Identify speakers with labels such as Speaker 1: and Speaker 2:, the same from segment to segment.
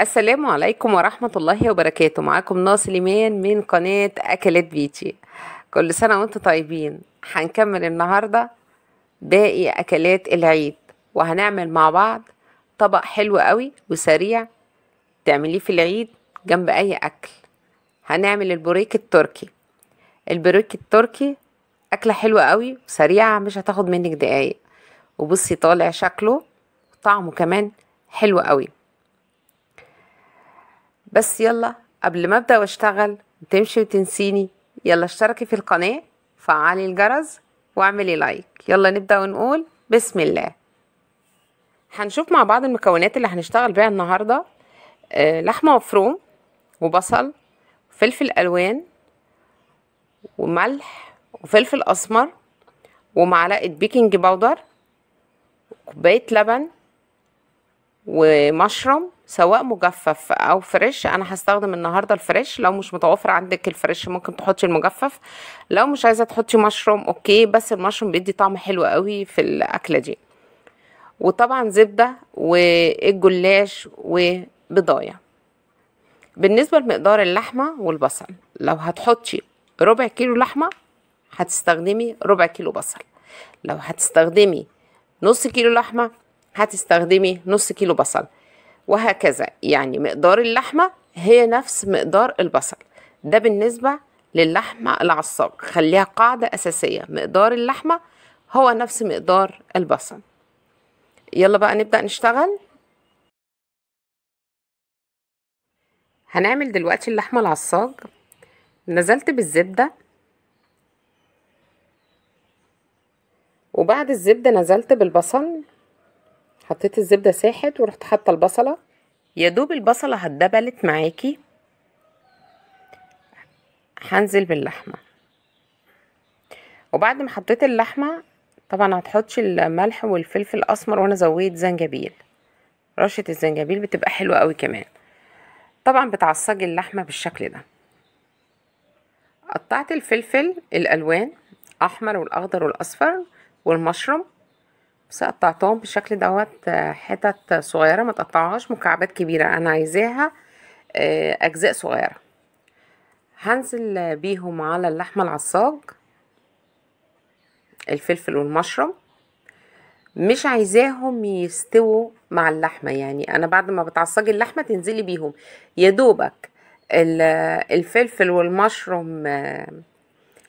Speaker 1: السلام عليكم ورحمة الله وبركاته. معاكم ناصر إيمان من قناة أكلات بيتي. كل سنة وأنتم طيبين. هنكمل النهاردة باقي أكلات العيد. وهنعمل مع بعض طبق حلو قوي وسريع تعمليه في العيد جنب أي أكل. هنعمل البوريك التركي. البوريك التركي أكلة حلوة قوي وسريعة مش هتاخد منك دقايق. وبصي طالع شكله طعمه كمان حلو قوي. بس يلا قبل ما أبدأ وأشتغل وتمشي وتنسيني. يلا اشتركي في القناة فعلي الجرس واعملي لايك. يلا نبدأ ونقول بسم الله. هنشوف مع بعض المكونات اللي هنشتغل بيها النهارده. آه لحمة مفروم وبصل وفلفل ألوان وملح وفلفل أسمر ومعلقة baking powder وكوبايه لبن ومشروم سواء مجفف أو fresh أنا هستخدم النهارده ال fresh لو مش متوفر عندك ال fresh ممكن تحطي المجفف. لو مش عايزة تحطي مشروم okay بس المشروم بيدي طعم حلو قوي في الأكلة دي. وطبعا زبدة والجلاش وبضاية. بالنسبة لمقدار اللحمة والبصل لو هتحطي ربع كيلو لحمة هتستخدمي ربع كيلو بصل. لو هتستخدمي نص كيلو لحمة هتستخدمي نص كيلو بصل. وهكذا. يعني مقدار اللحمة هي نفس مقدار البصل. ده بالنسبة للحمة العصاج. خليها قاعدة أساسية. مقدار اللحمة هو نفس مقدار البصل. يلا بقى نبدأ نشتغل. هنعمل دلوقتي اللحمة العصاج. نزلت بالزبدة. وبعد الزبدة نزلت بالبصل. حطيت الزبدة ساحت ورحت حاطة البصلة. يا دوب البصلة هتدبلت معاكي. هنزل باللحمة. وبعد ما حطيت اللحمة طبعا هتحطش الملح والفلفل الأسمر وأنا زودت زنجبيل. رشة الزنجبيل بتبقى حلوة قوي كمان. طبعا بتعصجي اللحمة بالشكل ده. قطعت الفلفل الألوان أحمر والأخضر والأصفر والمشروم. بس قطعتهم بالشكل دوت حتت صغيرة ما تقطعهاش مكعبات كبيرة أنا عايزاها أجزاء صغيرة. هنزل بيهم على اللحمة العصاج الفلفل والمشروم. مش عايزاهم يستووا مع اللحمة يعني أنا بعد ما بتعصجي اللحمة تنزلي بيهم. يا دوبك الفلفل والمشروم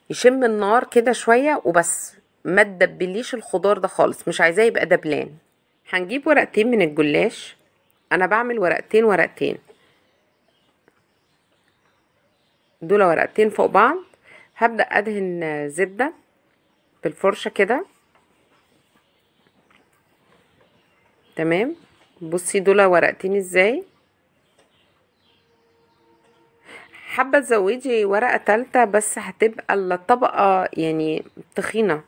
Speaker 1: يشم النار كده شوية وبس. ما تدبليش الخضار ده خالص مش عايزاه يبقى دبلان. هنجيب ورقتين من الجلاش. أنا بعمل ورقتين ورقتين. دول ورقتين فوق بعض. هبدأ أدهن زبدة بالفرشة كده. تمام؟ بصي دول ورقتين إزاي؟ حابة تزودي ورقة تالتة بس هتبقى الطبقه يعني تخينة.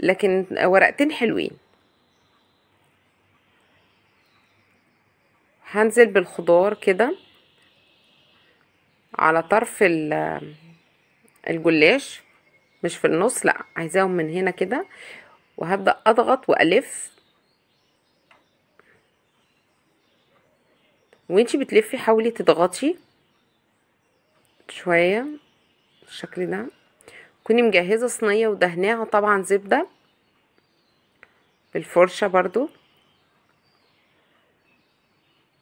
Speaker 1: لكن ورقتين حلوين. هنزل بالخضار كده على طرف الجلاش مش في النص لأ عايزاهم من هنا كده. وهبدأ أضغط وألف. وانتي بتلفي حاولي تضغطي شوية بالشكل ده. كوني مجهزة صينية ودهناها طبعا زبدة بالفرشة برضو.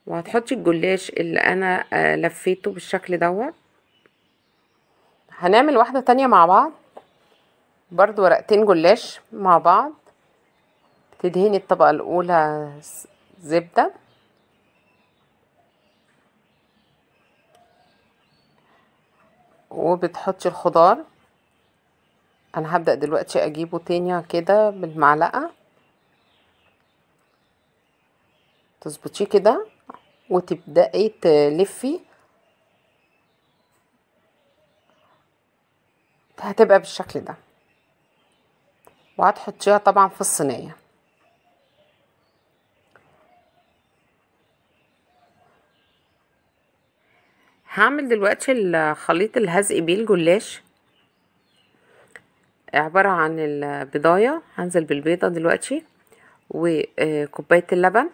Speaker 1: وهتحطي الجلاش اللي أنا لفيته بالشكل دوت. هنعمل واحدة تانية مع بعض. برضو ورقتين جلاش مع بعض. تدهني الطبقة الأولى زبدة. وبتحطي الخضار. أنا هبدأ دلوقتي أجيبه تاني كده بالمعلقة. تظبطيه كده وتبدأي تلفي. هتبقى بالشكل ده. وهتحطيها طبعا في الصينية. هعمل دلوقتي الخليط الهزق بيه الجلاش عبارة عن البضاية هنزل بالبيضة دلوقتي وكوباية اللبن.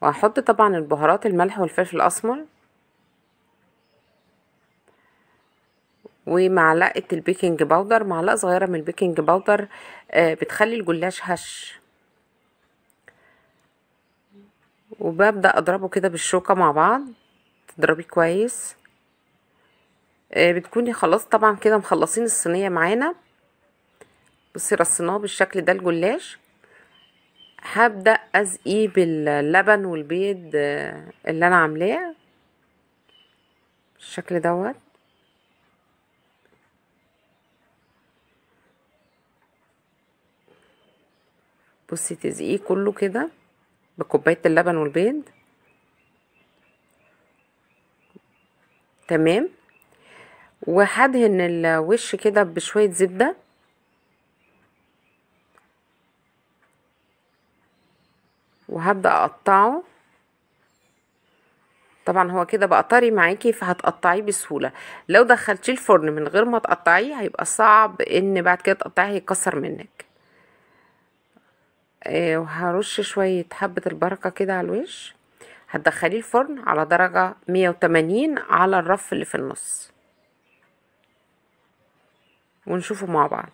Speaker 1: وهحط طبعا البهارات الملح والفلفل الأسمر. ومعلقة ال baking powder معلقة صغيرة من ال baking powder آه بتخلي الجلاش هش. وببدأ أضربه كده بالشوكة مع بعض. تضربيه كويس. بتكوني خلاص طبعا كده مخلصين الصينية معانا. بصي رصيناه بالشكل ده الجلاش. هبدأ اسقيه باللبن والبيض آه اللي أنا عاملاه بالشكل دوت. بصي تزقيه كله كده بكوباية اللبن والبيض. تمام. وهدهن الوش كده بشوية زبدة. وهبدأ أقطعه. طبعا هو كده بقى طري معاكي فهتقطعيه بسهولة. لو دخلتيه الفرن من غير ما تقطعيه هيبقى صعب إن بعد كده تقطعيه هيكسر منك. آه وهرش شوية حبة البركة كده على الوش. هتدخليه الفرن على درجة 180 على الرف اللي في النص. ونشوفه مع بعض.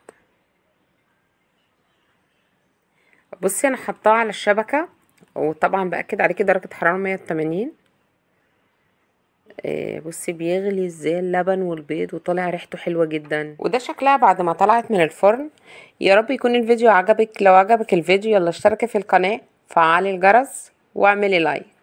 Speaker 1: بصي أنا حطاه على الشبكة وطبعا باكد عليه كده درجة حرارة 180 آه بصي بيغلي إزاي اللبن والبيض وطالع ريحته حلوة جدا. وده شكلها بعد ما طلعت من الفرن. يا رب يكون الفيديو عجبك. لو عجبك الفيديو يلا اشتركي في القناة فعلي الجرس واعملي لايك.